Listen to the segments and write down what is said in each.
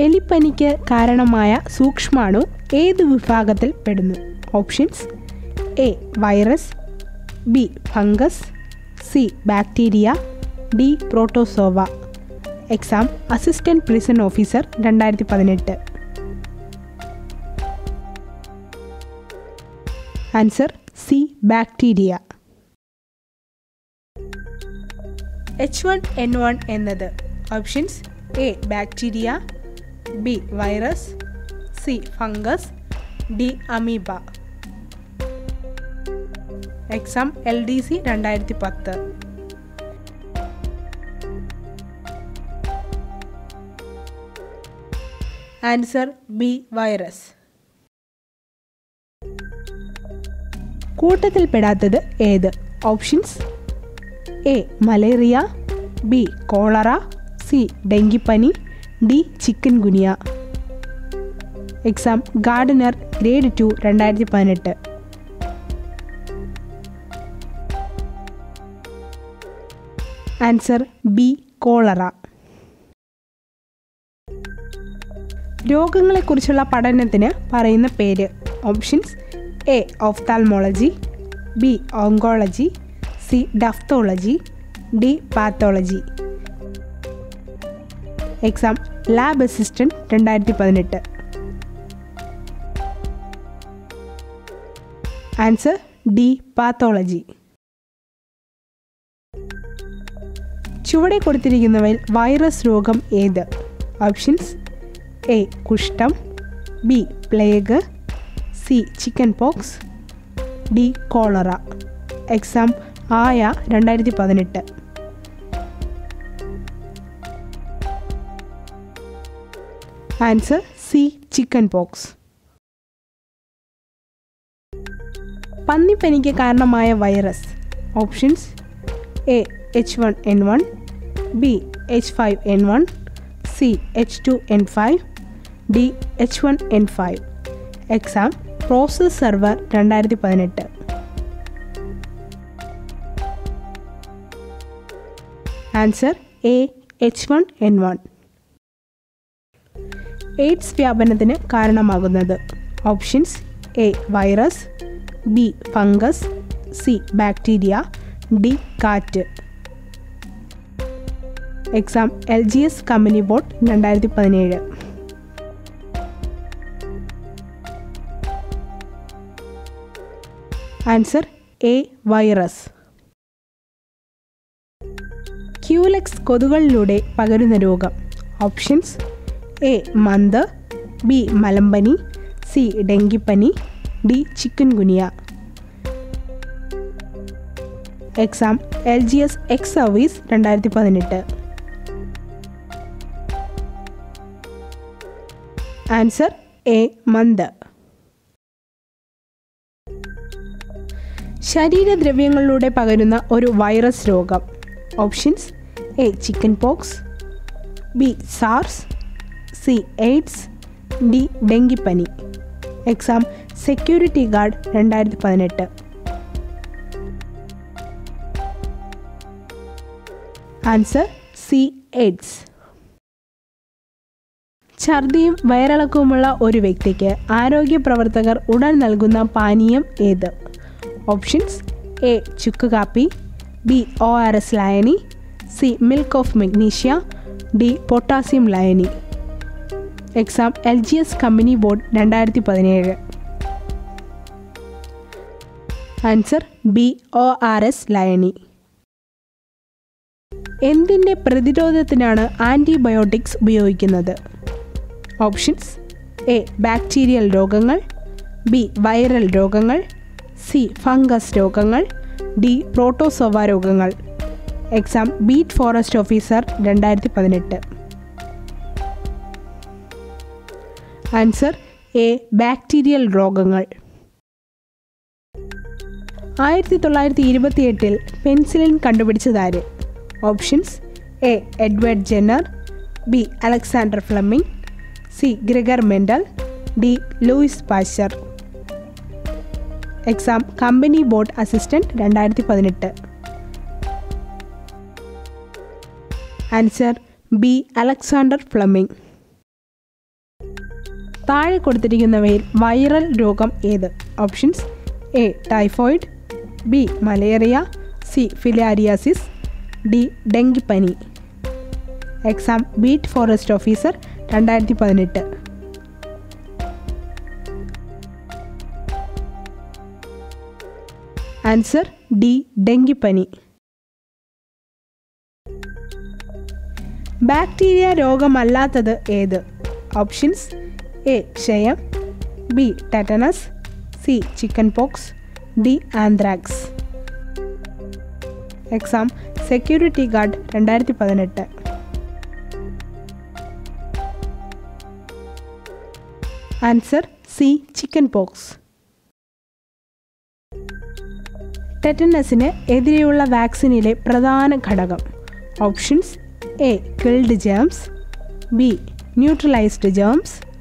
എലിപ്പനിക്ക് കാരണമായ സൂക്ഷ്മാണു ഏത് വിഭാഗത്തിൽ പെടുന്നു? Options a virus b fungus c bacteria d protozoa. Exam assistant prison officer രണ്ടായിരത്തി പതിനെട്ട് answer c bacteria. H one N one എന്നത് options a bacteria b virus c fungus d amoeba. Exam L D C രണ്ടായിരത്തി പത്ത്. Answer b virus. കൂട്ടത്തിൽപ്പെടാത്തത് ഏത്? Options a malaria b cholera c ഡെങ്കിപ്പനി d chikungunya. Exam gardener grade two രണ്ടായിരത്തി പതിനെട്ട് answer B cholera. രോഗങ്ങളെക്കുറിച്ചുള്ള പഠനത്തിന് പറയുന്ന പേര് options a ophthalmology b oncology c ഡഫ്തോളജി d pathology. Exam lab assistant രണ്ടായിരത്തി പതിനെട്ട് ആൻസർ ഡി പാത്തോളജി. ചുവടെ കൊടുത്തിരിക്കുന്നവയിൽ വൈറസ് രോഗം ഏത്? ഓപ്ഷൻസ് എ കുഷ്ഠം b plague c chickenpox d cholera. Exam ആയ രണ്ടായിരത്തി പതിനെട്ട് ആൻസർ സി ചിക്കൻ പോക്സ് പന്നിപ്പനിക്ക് കാരണമായ virus options a H one N one b H five N one c H two N five d H one N five exam process server രണ്ടായിരത്തി പതിനെട്ട് answer a H one N one AIDS വ്യാപനത്തിന് കാരണമാകുന്നത്. Options a virus b fungus c bacteria d കാറ്റ്. Exam L G S company board രണ്ടായിരത്തി പതിനേഴ് answer A virus. Culex കൊതുകളിലൂടെ പകരുന്ന രോഗം. ഓപ്ഷൻസ് എ മന്ത് ബി മലമ്പനി സി ഡെങ്കിപ്പനി d chikungunya exam L G S ex service രണ്ടായിരത്തി പതിനെട്ട് ആൻസർ എ മന്ത് ശരീരദ്രവ്യങ്ങളിലൂടെ പകരുന്ന ഒരു വൈറസ് രോഗം. Options A chicken pox B SARS C AIDS D ഡെങ്കിപ്പനി. എക്സാം സെക്യൂരിറ്റി ഗാർഡ് രണ്ടായിരത്തി പതിനെട്ട് ആൻസർ സി എയ്ഡ്സ്. ഛർദിയും വയറിളക്കവുമുള്ള ഒരു വ്യക്തിക്ക് ആരോഗ്യ പ്രവർത്തകർ ഉടൻ നൽകുന്ന പാനീയം ഏത്? ഓപ്ഷൻസ് എ ചുക്ക് കാപ്പി B O R S ലയനി C milk of magnesia D potassium ലയനി. Exam L G S company board രണ്ടായിരത്തി പതിനേഴ് answer B O R S ലയണി എന്തിന്റെ പ്രതിരോധത്തിനാണ് ആന്റിബയോട്ടിക്സ് ഉപയോഗിക്കുന്നത്? ഓപ്ഷൻസ് എ ബാക്ടീരിയൽ രോഗങ്ങൾ ബി വൈറൽ രോഗങ്ങൾ സി ഫംഗസ് രോഗങ്ങൾ ഡി പ്രോട്ടോസോവ രോഗങ്ങൾ. Exam beat forest officer രണ്ടായിരത്തി പതിനെട്ട് ആൻസർ എ ബാക്ടീരിയൽ രോഗങ്ങൾ. ആയിരത്തി തൊള്ളായിരത്തി ഇരുപത്തി എട്ടിൽ penicillin കണ്ടുപിടിച്ചതാര്? Options a Edward Jenner b Alexander Fleming c Gregor Mendel d Louis Pasteur exam company board assistant രണ്ടായിരത്തി പതിനെട്ട് ആൻസർ ബി അലക്സാണ്ടർ ഫ്ലമിംഗ് താഴെ കൊടുത്തിരിക്കുന്നവയിൽ വൈറൽ രോഗം ഏത്? Options A typhoid B malaria C filariasis D ഡെങ്കിപ്പനി. Exam beat forest officer രണ്ടായിരത്തി പതിനെട്ട് answer D ഡെങ്കിപ്പനി. Bacteria രോഗമല്ലാത്തത് ഏത്? ഓപ്ഷൻസ് എ ക്ഷയം B tetanus C chicken pox D anthrax. Exam security guard രണ്ടായിരത്തി പതിനെട്ട് ആൻസർ സി ചിക്കൻ പോക്സ്. ടെറ്റനസിന് എതിരെയുള്ള വാക്സിനിലെ പ്രധാന ഘടകം. Options A killed germs B neutralised germs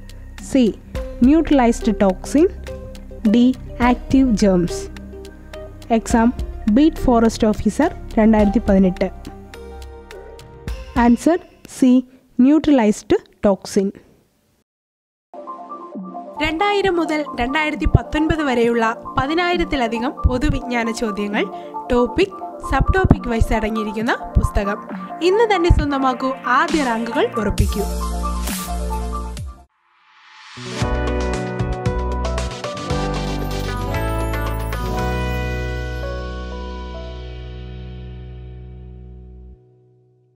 C neutralised toxin D active germs exam beat forest officer രണ്ടായിരത്തി പതിനെട്ട് answer C neutralised toxin രണ്ടായിരം മുതൽ രണ്ടായിരത്തി പത്തൊൻപത് വരെയുള്ള പതിനായിരത്തിലധികം പൊതുവിജ്ഞാന ചോദ്യങ്ങൾ ടോപ്പിക് സബ് ടോപ്പിക് വൈസ് അടങ്ങിയിരിക്കുന്ന പുസ്തകം. ഇന്ന് തന്നെ സ്വന്തമാക്കൂ ആദ്യ റാങ്കുകൾ ഉറപ്പിക്കൂ. Bye.